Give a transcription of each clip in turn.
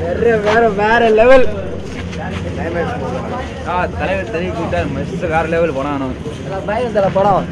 வேற வேற வேற லெவல் தலைவர் தெரிய கூட்டார் மஸ்ட் வேற லெவல் போனானோ பயங்கர படம்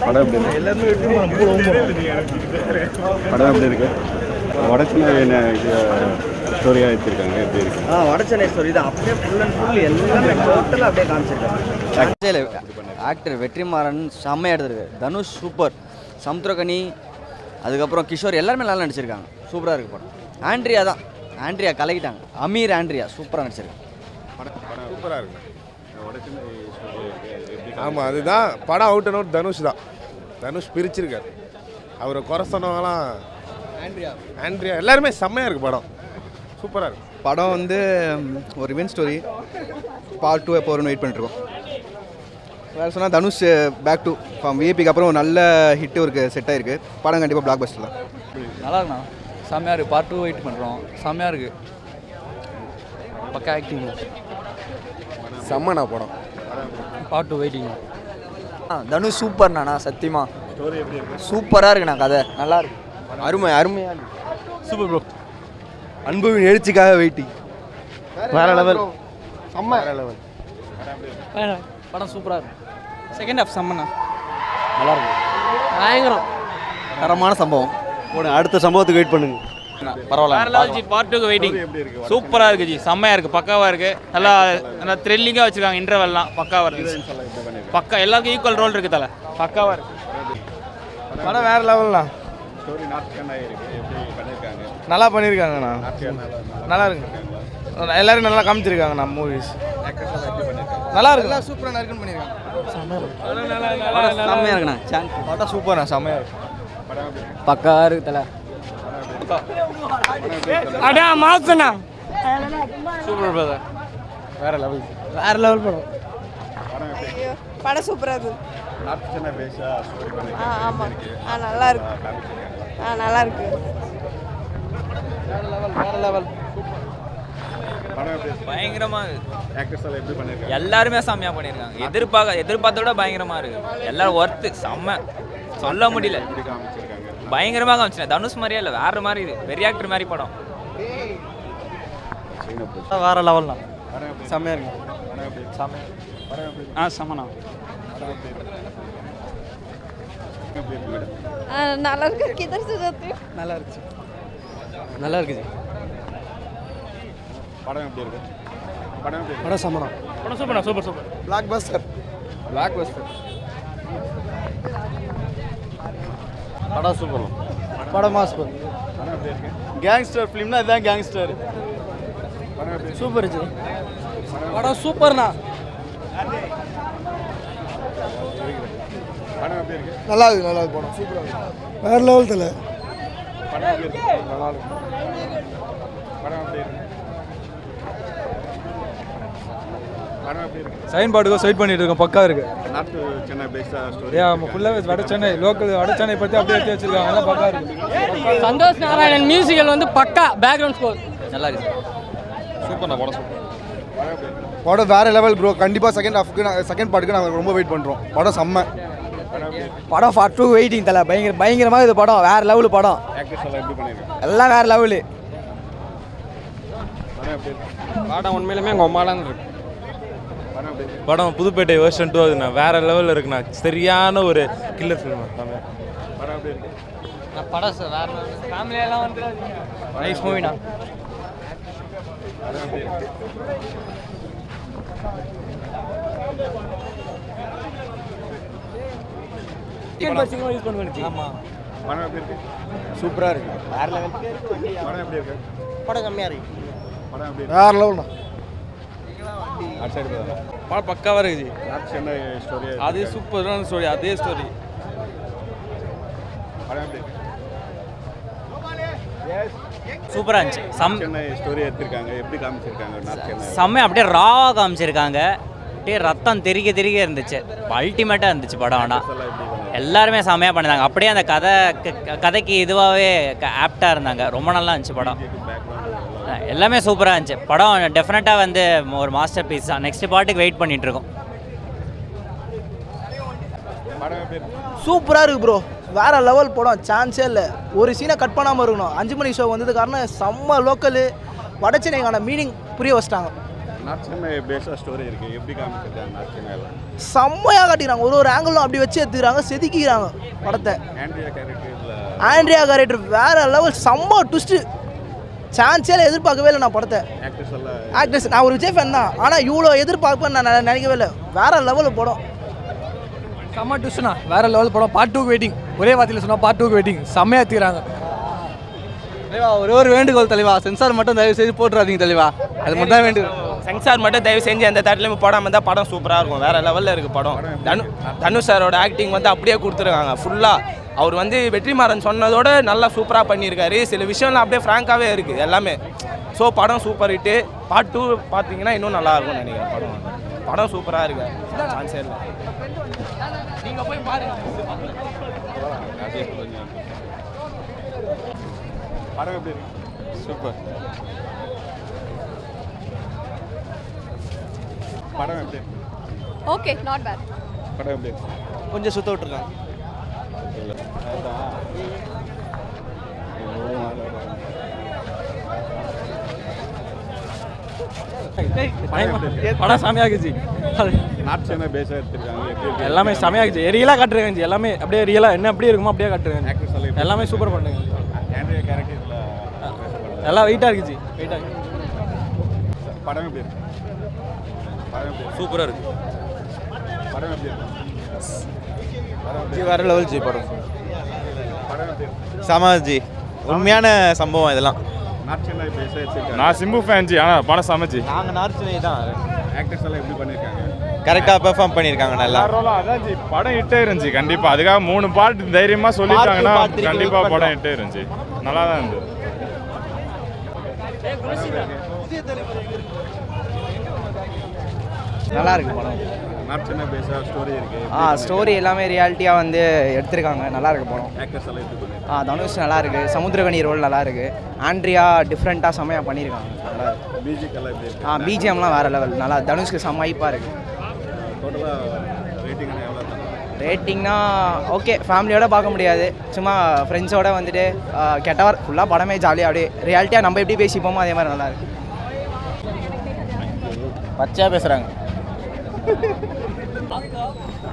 படம் எப்படி படம் எப்படி இருக்கு? வடச்சனை என்ன ஸ்டோரியாக எடுத்திருக்காங்க? எப்படி இருக்கு? ஆ வடச்சென்னை ஸ்டோரி தான். அப்படியே ஃபுல் அண்ட் ஃபுல் எல்லாமே டோட்டலாக அப்படியே காமிச்சிருக்காங்க. ஆக்டர் வெற்றிமாறன் செம்மையாக எடுத்திருக்கு தனுஷ் சூப்பர் சமுத்திரகனி அதுக்கப்புறம் கிஷோர் எல்லாருமே நல்லா நடிச்சிருக்காங்க. சூப்பராக இருக்கு படம். ஆண்ட்ரியா தான். ஆண்ட்ரியா கலக்கிட்டாங்க. அமீர் ஆண்ட்ரியா சூப்பராக நடிச்சிருக்காங்க. படம் படம் சூப்பராக இருக்கு. ஆமாம் அதுதான். படம் அவுட் அண்ட் அவுட் தனுஷ் தான். தனுஷ் பிரிச்சிருக்காரு. அவரை குறை சொன்னவங்களாம் ஆண்ட்ரியா. ஆண்ட்ரியா. எல்லாருமே செம்மையாக இருக்கு படம். சூப்பராக இருக்கு. படம் வந்து ஒரு ரிவென் ஸ்டோரி பார்ட் டூ எப்போ வரும்னு வெயிட் பண்ணிட்டுருக்கோம் வேறு சொன்னால் தனுஷ் பேக் டு ஃபார்ம் விஏபிக்கு அப்புறம் ஒரு நல்ல ஹிட்டு ஒரு செட் ஆயிருக்கு. படம் கண்டிப்பாக பிளாக் பஸ்டர் தான் நல்லா இருக்குண்ணா. செம்மையாக இருக்குது பார்ட் டூ வெயிட் பண்ணுறோம் செம்மையாக இருக்குது பக்கா ஆக்டிங் செம்மண்ணா படம். பார்ட் டூ வெயிட்டிங் தனுஷ் சூப்பர்ண்ணா சத்தியமா. சூப்பராக இருக்குண்ணா கதை. நல்லா இருக்கு. அருமை அருமையாக இருக்கு. சூப்பர் ப்ரோ அன்புவின் எழுச்சிக்காக வெயிட்டிங் வேற லெவல் செம்ம. லெவல் படம் சூப்பராக இருக்கும் செகண்ட் ஹாஃப் செம்மண்ணா. நல்லா இருக்கும் பயங்கரம். தரமான சம்பவம். போன அடுத்த சம்பவத்துக்கு வெயிட் பண்ணுங்க. பரவாயில்ல ஜி பார்ட் டூக்கு வெயிட்டிங் சூப்பராக இருக்கு? ஜி செம்மையாக இருக்குது பக்காவாக இருக்குது நல்லா நல்லா த்ரில்லிங்காக வச்சுருக்காங்க இன்டர்வெல்லாம் பக்காவாக இருக்கு பக்கா எல்லாருக்கும் ஈக்குவல் ரோல் இருக்குது தலை. பக்காவாக இருக்கு. படம் வேற லெவல்ண்ணா நல்லா பண்ணியிருக்காங்கண்ணா நல்லா இருக்கு எல்லாரும் நல்லா காமிச்சிருக்காங்கண்ணா மூவிஸ் நல்லா இருக்கு சூப்பராக இருக்குன்னு பண்ணியிருக்காங்க செம்மையாக இருக்குண்ணா. சான்ஸ் படம் சூப்பர்ண்ணா செம்மையாக இருக்கு. பக்கா இருக்கு தலை அடா மாசண்ணா சூப்பர் பிரதர் வேற லெவல் வேற லெவல் படம் ஐயோ படம் சூப்பராக இருக்குது ஆ ஆமாம் ஆ நல்லா இருக்கு. ஆ நல்லா இருக்கு. வேறு லெவல் படம் எப்படி பயங்கரமாக ஆக்டர்ஸ் எல்லாம் எப்படி பண்ணியிருக்காங்க எல்லாருமே செம்மையாக பண்ணியிருக்காங்க எதிர்பார்க்க எதிர்பார்த்த விட பயங்கரமாக இருக்குது எல்லாரும் ஒர்த்து செம்ம. சொல்ல முடியல. பயங்கரமாக காமிச்சினேன் தனுஷ் மாதிரியே இல்லை வேறு மாதிரி இது. பெரிய ஆக்டர் மாதிரி படம். வேறு எப்படி? செம்மையாக இருக்கு. ஆ செம்மண்ணா. இருக்கு? நல்லா இருக்கு. நல்லா இருந்துச்சு நல்லா இருக்குது படம் எப்படி இருக்கு? படம் எப்படி படம் சம்மனா படம் சூப்பர்ண்ணா super super. Blockbuster blockbuster படம் சூப்பர். படம் மாஸ்பர் படம் எப்படி இருக்கு? கேங்ஸ்டர் ஃபிலிம்னா இதுதான் கேங்ஸ்டர் சூப்பர் ஜி. படம் சூப்பர்ண்ணா. நல்லா இருக்கு நல்லா இருக்கு படம். சூப்பராக இருக்கு. வேற லெவல் தலை படம் எப்படி இருக்கு? நல்லா இருக்கு. படம் எப்படி இருக்கு படம் எப்படி இருக்கு சைன் பாட்டுக்கோ வெயிட் பண்ணிட்டு இருக்கோம் பக்கா இருக்கு. சென்னை பேஸா ஸ்டோரி ஏன் நம்ம ஃபுல்லாகவே வட சென்னை லோக்கல் வட சென்னை பற்றி அப்படியே எடுத்து வச்சிருக்காங்க எல்லாம் பக்கா இருக்கு. சந்தோஷ் நாராயணன் மியூசிக்கல் வந்து பக்கா பேக்ரவுண்ட் ஸ்கோர் நல்லா இருக்கு சூப்பர்ண்ணா படம் சூப்பர் படம் வேற லெவல் ப்ரோ கண்டிப்பாக செகண்ட் ஹாஃப்க்கு செகண்ட் பார்ட்டுக்கு நாங்கள் ரொம்ப வெயிட் பண்ணுறோம் படம் செம்ம. படம் ஃபார் டூ வெயிட்டிங் தலை. பயங்கர பயங்கரமாக இது படம். வேற லெவல் படம். எல்லாம் எப்படி பண்ணியிருக்காங்க எல்லாம் வேற லெவலு படம் உண்மையிலுமே எங்கள் அம்மாலாம் இருக்கு. படம் புதுப்பேட்டை வேர்ஷன் டூ அதுண்ணா. வேற லெவலில் இருக்குண்ணா. சரியான ஒரு கில்லர் ஃபிலிம் தமிழ். படம் எப்படி இருக்கு? படம் சார் வேற ஃபேமிலியெல்லாம் வந்து நைஸ் மூவிண்ணா படம் எப்படி இருக்கு? யூஸ் பண்ணுவேன் ஆமாம் படம் எப்படி இருக்கு? சூப்பராக இருக்கு. வேற லெவல் படம் எப்படி இருக்கு? படம் கம்மியாக இருக்கு. படம் எப்படி இருக்கு? வேற லெவல்ண்ணா அட் சைடு போதா படம் பக்காவாக இருக்குது நார்த் சென்னை ஸ்டோரி அதே சூப்பரான ஸ்டோரி இருக்கு? சூப்பராக இருந்துச்சு. சம் சென்னை ஸ்டோரி எடுத்திருக்காங்க. எப்படி காமிச்சிருக்காங்க? செம்மையா அப்படியே ராவாக காமிச்சிருக்காங்க. அப்படியே ரத்தம் தெறிக்க தெறிக்க இருந்துச்சு. அல்டிமேட்டாக இருந்துச்சு படம் ஆனால் எல்லாருமே செம்மையாக பண்ணிருந்தாங்க. அப்படியே அந்த கதை க- கதைக்கு இதுவாகவே ஆப்டாக இருந்தாங்க. ரொம்ப நல்லா இருந்துச்சு படம். எல்லாமே சூப்பராக இருந்துச்சு. படம் டெஃபினட்டாக வந்து ஒரு மாஸ்டர் பீஸ் தான். நெக்ஸ்ட் பாட்டுக்கு வெயிட் இருக்கு சூப்பராக இருக்கு ப்ரோ வேற லெவல் படம். சான்ஸே இல்லை. ஒரு சீனை கட் பண்ணாமல் இருக்கணும். அஞ்சு மணி ஷோ வந்தது காரணம் செம்ம லோக்கலு வடச்சென்னைக்கான மீனிங் புரிய வச்சிட்டாங்க. இருக்குது செம்மையாக காட்டிக்கிறாங்க. ஒரு ஒரு ஆங்கிளும் அப்படி வச்சு எடுத்துக்கிறாங்க செதுக்கிக்கிறாங்க படத்தை. ஆண்ட்ரியா கேரக்டர் இதில் ஆண்ட்ரியா கேரக்டர் வேற லெவல் செம்ம ட்விஸ்ட்டு சான்ஸே எதிர்பார்க்கவே இல்லை நான் படத்தை. ஆக்டர்ஸ் நான் ஒரு விஜய் ஃபேன் தான். ஆனால் இவ்வளோ எதிர்பார்ப்பேன்னு நான் நினைக்கவே இல்லை. வேற லெவலில் படம். செம்ம ட்விஸ்ட்ண்ணா வேற லெவல் படம். பார்ட் டூக்கு வெயிட்டிங் ஒரே வார்த்தையில் சொன்னால் பார்ட் டூக்கு வெயிட்டிங் செம்மையாக எடுத்துக்கிறாங்க. தலைவா ஒரே ஒரு வேண்டுகோள் தலைவா. சென்சார் மட்டும் தயவு செய்து போட்டுறாதீங்க தலைவா. அது மட்டும் தான் வேண்டுகோள். சென்சார் மட்டும் தயவு செஞ்சு அந்த தேட்டர்லையும் போடாமல் இருந்தால் படம் சூப்பராக இருக்கும். வேற லெவலில் இருக்குது படம். தனு தனுஷ் சாரோட ஆக்டிங் வந்து அப்படியே கொடுத்துருக்காங்க. ஃபுல்லாக அவர் வந்து வெற்றிமாறன் சொன்னதோட நல்லா சூப்பராக பண்ணியிருக்காரு. சில விஷயம்லாம் அப்படியே ஃப்ராங்காகவே இருக்குது எல்லாமே. ஸோ படம் சூப்பர் ஹிட்டு பார்ட் டூ பார்த்தீங்கன்னா இன்னும் நல்லா இருக்கும்னு நினைக்கிறேன் படம். படம் சூப்பராக இருக்கு. சான்ஸே இல்லை. நீங்கள் போய் பாருங்க. படம் எப்படி இருக்கு? சூப்பர் படம் எப்படி ஓகே நாட் பேட் படம் எப்படி கொஞ்சம் சுத்த விட்டுருக்காங்க. படம் செமையாகுச்சு நார்த் சென்னை பேஸாக எடுத்திருக்காங்க எல்லாமே செமையாகுச்சு ரியலாக காட்டுறாங்க எல்லாமே அப்படியே ரியலாக என்ன அப்படியே இருக்குமோ அப்படியே காட்டுறாங்க எல்லாம் சூப்பர் பண்ணுங்க. எல்லாம் வெயிட்டாக இருக்குச்சு. வெயிட்டாக படம் எப்படி இருக்கு? படம் எப்படி இருக்கு? சூப்பராக இருக்கு. படம் எப்படி இருக்கு? வேற லெவல் ஜி படம். இருக்கு சமாஜி உண்மையான சம்பவம் இதெல்லாம். நான் சிம்பு ஃபேன் ஜி ஆனால் படம் சமைச்சு நாங்கள் நார்த் சென்னை தான். ஆக்டர்ஸ் எல்லாம் எப்படி பண்ணியிருக்காங்க கரெக்டாக பெர்ஃபார்ம் பண்ணியிருக்காங்க நல்லா. அதான் ஜி படம் ஹிட்டே இருந்துச்சு கண்டிப்பாக அதுக்காக மூணு பாட்டு தைரியமாக சொல்லிட்டாங்கன்னா க்கு கண்டிப்பாக படம் ஹிட்டே இருந்துச்சு நல்லா தான் இருந்தது. நல்லா இருக்கு படம். சென்னை பேஸாக ஸ்டோரி இருக்கு. ஆ ஸ்டோரி எல்லாமே ரியாலிட்டியாக வந்து எடுத்திருக்காங்க. நல்லா இருக்கு படம். ஆக்டர்ஸ் எல்லாம் ஆ தனுஷ் நல்லா இருக்கு. சமுத்திரகனி ரோல் நல்லா இருக்கு. ஆண்ட்ரியா டிஃப்ரெண்ட்டாக செம்மையாக பண்ணியிருக்காங்க நல்லா இருக்கு. எல்லாம் எப்படி ஆ பிஜிஎம்லாம் வேற லெவல் நல்லா தனுஷ்க்கு செம்ம ஹைப்பாக இருக்கு. டோட்டலாக ரேட்டிங் எவ்வளோ தரலாம் ரேட்டிங்னா ஓகே ஃபேமிலியோட பார்க்க முடியாது. சும்மா ஃப்ரெண்ட்ஸோட வந்துட்டு கெட்டவர் ஃபுல்லாக படமே ஜாலியாக அப்படியே ரியாலிட்டியாக நம்ம எப்படி பேசிப்போமோ அதே மாதிரி நல்லா இருக்கு. பச்சையாக பேசுகிறாங்க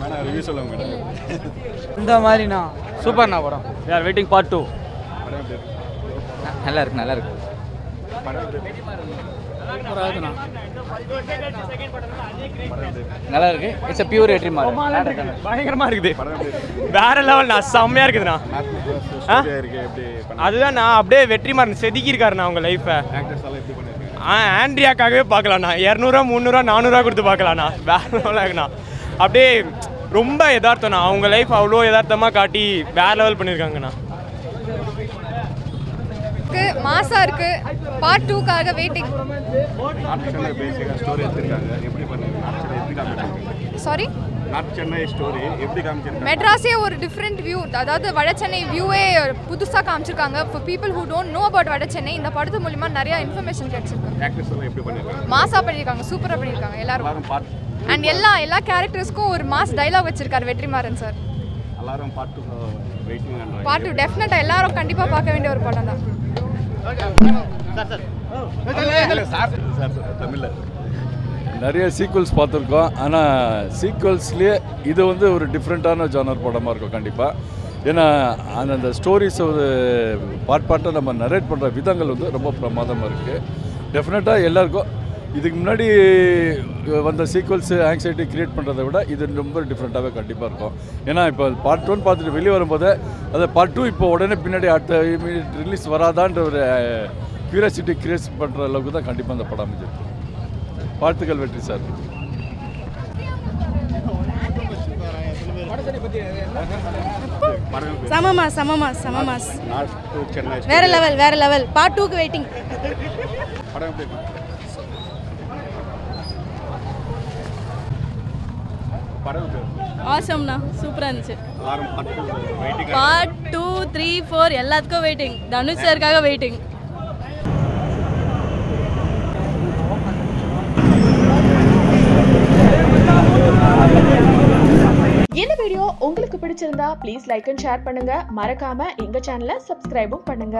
மேடம் ரிவ்யூ சொல்லுங்க மேடம் இந்த மாதிரிண்ணா. சூப்பர்ண்ணா படம். யார் வெயிட்டிங் பார்ட் டூ நல்லா இருக்கு நல்லா இருக்கு. நல்லா இருக்கு. இட்ஸ் a பியூர் வெற்றி பயங்கரமா இருக்குது. வேற லெவல் நான் செம்மையா இருக்குதுண்ணா. அதுதான் நான் அப்படியே வெற்றிமாறன் செதுக்கியிருக்காருண்ணா அவங்க லைஃப்பை ஆண்ட்ரியாக்காகவே பார்க்கலாண்ணா இரநூறுவா முந்நூறுவா நானூறுவா கொடுத்து பார்க்கலாண்ணா வேற லெவலாக இருக்குண்ணா அப்படியே ரொம்ப யதார்த்தம்ண்ணா. அவங்க லைஃப் அவ்வளோ யதார்த்தமாக காட்டி வேற லெவல் பண்ணியிருக்காங்கண்ணா. இருக்கு மாசா இருக்கு. பார்ட் டூக்காக வெயிட்டிங் சாரி சென்னை ஸ்டோரி எப்படி காமிச்சிருக்காங்க? மெட்ராஸே ஒரு டிஃப்ரெண்ட் வியூ அதாவது வடசென்னை வியூவே புதுசாக காமிச்சிருக்காங்க. For people who don't know about Vadachennai இந்த படத்து மூலிமா நிறைய இன்ஃபர்மேஷன் கிடைச்சிருக்கு. ஆக்டர்ஸ் எல்லாம் எப்படி பண்ணியிருக்காங்க மாசா பண்ணியிருக்காங்க சூப்பராக பண்ணியிருக்காங்க எல்லாரும். அண்ட் எல்லா எல்லா கேரக்டர்ஸ்க்கும் ஒரு மாஸ் டைலாக் வச்சிருக்காரு வெற்றிமாறன் சார் எல்லாரும் part two waiting part two டெஃபினட்டாக எல்லாரும் கண்டிப்பாக பார்க்க வேண்டிய ஒரு படம் தான். சார் சார் தமிழில். நிறைய சீக்வல்ஸ் பார்த்துருக்கோம். ஆனால் சீக்வல்ஸ்லேயே இது வந்து ஒரு டிஃப்ரெண்ட்டான ஜானர் படமாக இருக்கும் கண்டிப்பாக ஏன்னா அந்தந்த ஸ்டோரிஸ் ஒரு பார்ட் பார்ட்டாக நம்ம நரேட் பண்ணுற விதங்கள் வந்து ரொம்ப பிரமாதமாக இருக்குது டெஃபினட்டாக எல்லாருக்கும் இதுக்கு முன்னாடி வந்த சீக்வல்ஸு ஆங்ஸைட்டி க்ரியேட் பண்ணுறதை விட இது ரொம்ப டிஃப்ரெண்ட்டாகவே கண்டிப்பாக இருக்கும். ஏன்னா இப்போ பார்ட் ஒன் பார்த்துட்டு வெளியே வரும்போது அதை பார்ட் டூ இப்போ உடனே பின்னாடி அடுத்த ரிலீஸ் வராதான்ற ஒரு க்யூரியாசிட்டி க்ரியேட் பண்ணுற அளவுக்கு தான் கண்டிப்பாக அந்த படம் அமைஞ்சிருக்கு. வாழ்த்துக்கள் வெற்றி சார். சமமா சமமா சமமா. வேற லெவல் வேற லெவல் பார்ட் டூக்கு வெயிட்டிங் படம் ஆசம்ண்ணா சூப்பராக இருந்துச்சு. Part two part two three four எல்லாத்துக்கும் வெயிட்டிங் தனுஷ் சாருக்காக வெயிட்டிங் இந்த வீடியோ உங்களுக்கு பிடிச்சிருந்தா ப்ளீஸ் லைக் அண்ட் ஷேர் பண்ணுங்க. மறக்காம எங்க சேனலை சப்ஸ்கிரைபும் பண்ணுங்க.